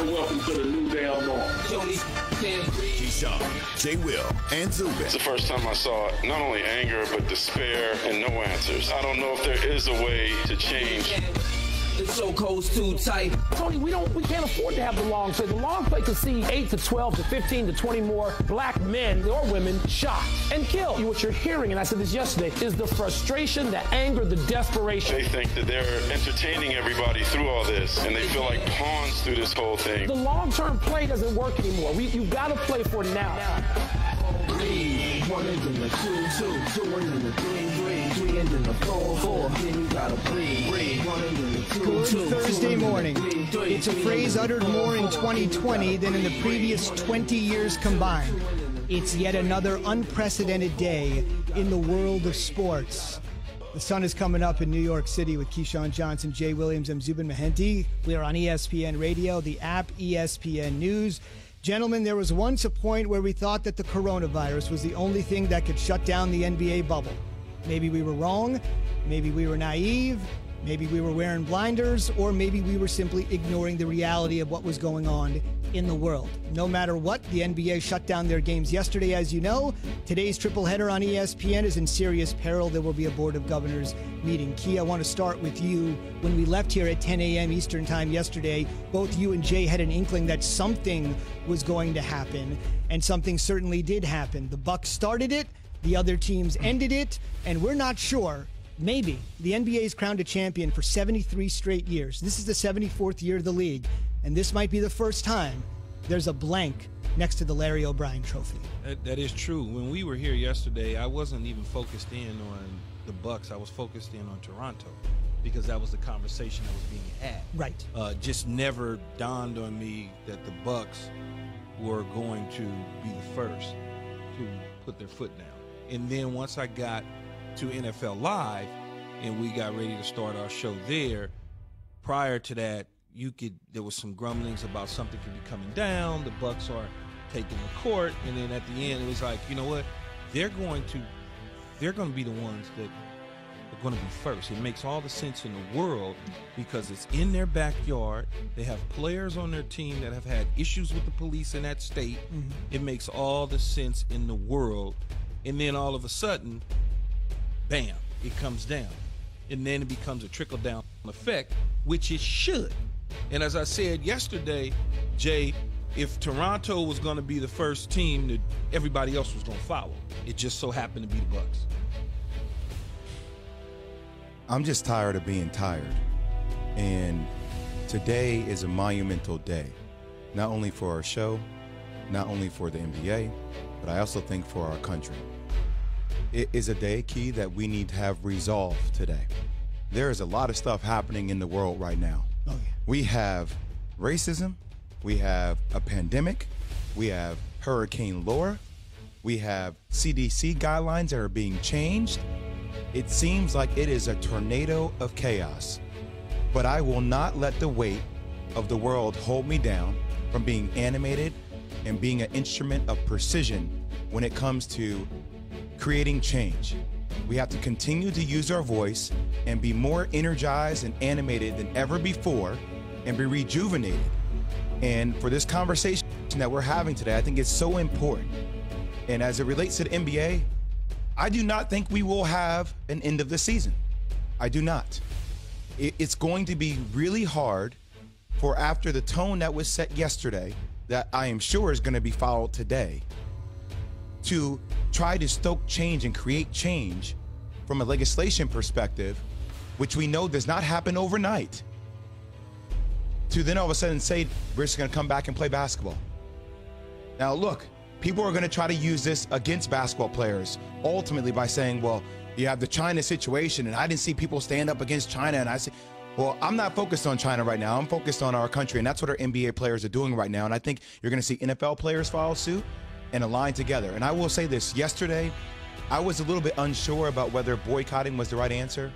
everybody welcome to the new damn norm. Keyshawn, J. Will, and Zubin. It's the first time I saw not only anger, but despair and no answers. I don't know if there is a way to change. The chokehold's too tight. Tony, we don't, we can't afford to have the long play. The long play could see eight to 12 to 15 to 20 more black men or women shot and killed. What you're hearing, and I said this yesterday, is the frustration, the anger, the desperation. They think that they're entertaining everybody through all this, and they feel like pawns through this whole thing. The long-term play doesn't work anymore. We, you got to play for now. Three, one the two, two, two the the four, four. Then you gotta breathe, breathe. One the two, Good two, Thursday morning. It's a phrase uttered more in 2020 than in the previous 20 years combined. It's yet another unprecedented day in the world of sports. The sun is coming up in New York City with Keyshawn Johnson, Jay Williams, and Zubin Mehenti. We are on ESPN Radio, the app ESPN News. Gentlemen, there was once a point where we thought that the coronavirus was the only thing that could shut down the NBA bubble. Maybe we were wrong, maybe we were naive, maybe we were wearing blinders, or maybe we were simply ignoring the reality of what was going on in the world. No matter what, the NBA shut down their games yesterday, as you know. Today's triple header on ESPN is in serious peril. There will be a Board of Governors meeting. Key, I want to start with you. When we left here at 10 a.m. Eastern Time yesterday, both you and Jay had an inkling that something was going to happen, and something certainly did happen. The Bucks started it, the other teams ended it, and we're not sure Maybe the NBA is crowned a champion for 73 straight years. This is the 74th year of the league, and this might be the first time there's a blank next to the Larry O'Brien trophy. That, that is true. When we were here yesterday, I wasn't even focused in on the Bucks. I was focused in on Toronto because that was the conversation that was being had. Right. Uh, just never dawned on me that the Bucks were going to be the first to put their foot down. And then once I got to NFL Live and we got ready to start our show there, prior to that, you could there was some grumblings about something could be coming down. The Bucks are taking the court, and then at the end, it was like, you know what? They're going to they're going to be the ones that are going to be first. It makes all the sense in the world because it's in their backyard. They have players on their team that have had issues with the police in that state. Mm-hmm. It makes all the sense in the world. And then all of a sudden, bam, it comes down. And then it becomes a trickle down effect, which it should. And as I said yesterday, Jay, if Toronto was going to be the first team, that everybody else was going to follow. It just so happened to be the Bucks. I'm just tired of being tired. And today is a monumental day, not only for our show, not only for the NBA, but I also think for our country. It is a day, Key, that we need to have resolve today. There is a lot of stuff happening in the world right now. Oh, yeah. We have racism, we have a pandemic, we have Hurricane Laura, we have CDC guidelines that are being changed. It seems like it is a tornado of chaos. But I will not let the weight of the world hold me down from being animated and being an instrument of precision when it comes to creating change. We have to continue to use our voice and be more energized and animated than ever before and be rejuvenated. And for this conversation that we're having today, I think it's so important. And as it relates to the NBA, I do not think we will have an end of the season. I do not. It's going to be really hard for after the tone that was set yesterday, that I am sure is going to be followed today, to try to stoke change and create change from a legislation perspective, which we know does not happen overnight, to then all of a sudden say we're just going to come back and play basketball. Now, look, people are going to try to use this against basketball players ultimately by saying, well, you have the China situation, and I didn't see people stand up against China. And I say, well, I'm not focused on China right now. I'm focused on our country, and that's what our NBA players are doing right now. And I think you're going to see NFL players follow suit and align together. And I will say this yesterday, I was a little bit unsure about whether boycotting was the right answer.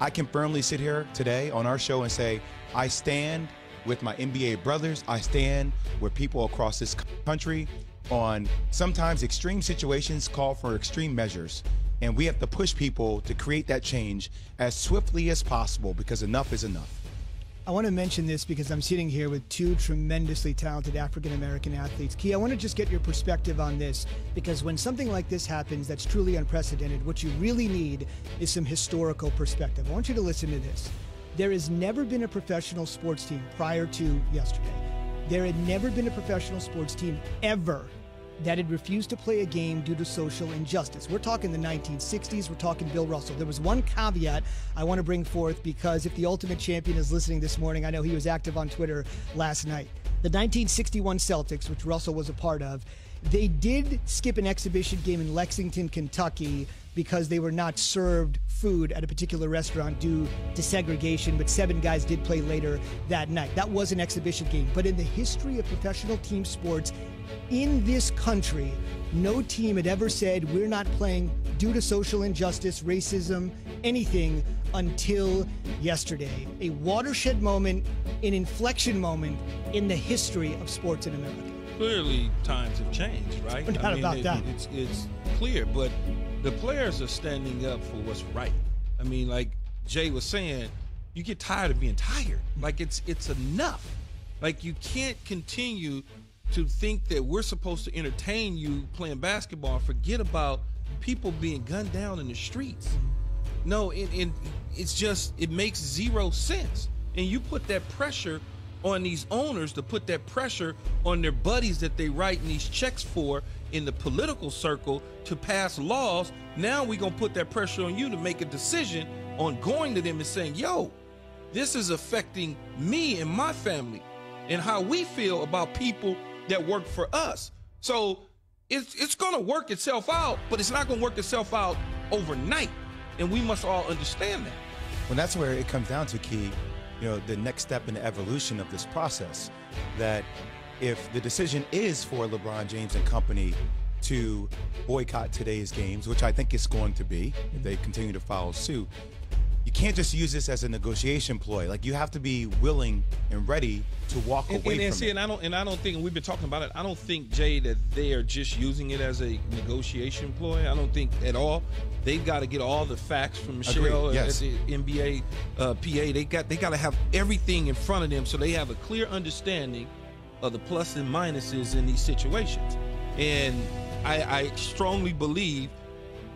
I can firmly sit here today on our show and say, I stand with my NBA brothers. I stand with people across this country on sometimes extreme situations call for extreme measures. And we have to push people to create that change as swiftly as possible because enough is enough. I want to mention this because I'm sitting here with two tremendously talented African American athletes. Key, I want to just get your perspective on this because when something like this happens that's truly unprecedented, what you really need is some historical perspective. I want you to listen to this. There has never been a professional sports team prior to yesterday. There had never been a professional sports team ever that had refused to play a game due to social injustice. We're talking the 1960s, we're talking Bill Russell. There was one caveat I want to bring forth because if the Ultimate Champion is listening this morning, I know he was active on Twitter last night. The 1961 Celtics, which Russell was a part of, they did skip an exhibition game in Lexington, Kentucky because they were not served food at a particular restaurant due to segregation, but seven guys did play later that night. That was an exhibition game. But in the history of professional team sports, in this country, no team had ever said we're not playing due to social injustice, racism, anything until yesterday. A watershed moment, an inflection moment in the history of sports in America. Clearly, times have changed, right? No doubt about it- that. It's, it's clear, but the players are standing up for what's right. I mean, like Jay was saying, you get tired of being tired. Like it's it's enough. Like you can't continue to think that we're supposed to entertain you playing basketball and forget about people being gunned down in the streets. No, it, it, it's just it makes zero sense. And you put that pressure on these owners to put that pressure on their buddies that they writing these checks for in the political circle to pass laws. Now we're gonna put that pressure on you to make a decision on going to them and saying, yo, this is affecting me and my family and how we feel about people that work for us. So it's it's gonna work itself out, but it's not gonna work itself out overnight. And we must all understand that. Well, that's where it comes down to, Key, you know, the next step in the evolution of this process. That if the decision is for LeBron James and company to boycott today's games, which I think it's going to be if they continue to follow suit, you can't just use this as a negotiation ploy. Like you have to be willing and ready to walk And, away and, and from see, it. and I don't, and I don't think, and we've been talking about it. I don't think Jay that they are just using it as a negotiation ploy. I don't think at all. They've got to get all the facts from Michelle Agreed, yes. at the NBA uh, PA. They got, they got to have everything in front of them so they have a clear understanding of the plus and minuses in these situations. And I, I strongly believe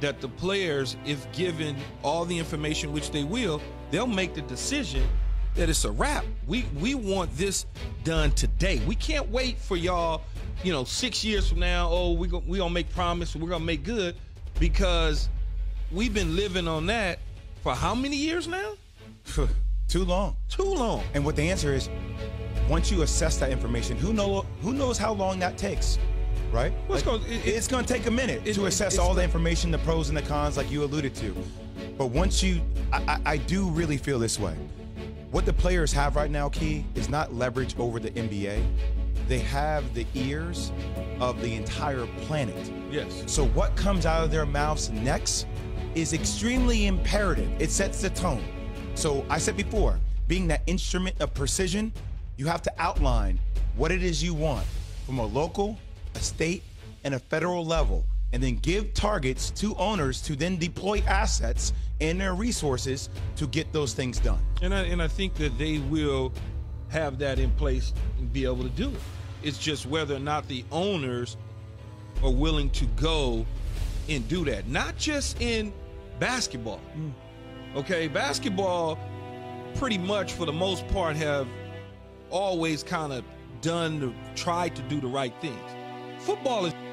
that the players, if given all the information, which they will, they'll make the decision that it's a wrap. We we want this done today. We can't wait for y'all, you know, six years from now. Oh, we go, we gonna make promise. We're gonna make good because we've been living on that for how many years now? Too long. Too long. And what the answer is, once you assess that information, who know who knows how long that takes, right? Well, it's Like, gonna- it- it's going to take a minute it- to assess it's all the information, the pros and the cons, like you alluded to. But once you, I, I, I do really feel this way. What the players have right now, Key, is not leverage over the NBA. They have the ears of the entire planet. Yes. So what comes out of their mouths next is extremely imperative. It sets the tone. So I said before, being that instrument of precision, you have to outline what it is you want from a local, a state, and a federal level, and then give targets to owners to then deploy assets and their resources to get those things done. And I, and I think that they will have that in place and be able to do it. It's just whether or not the owners are willing to go and do that. Not just in basketball. Mm. Okay, basketball pretty much for the most part have always kind of done the tried to do the right things. Football is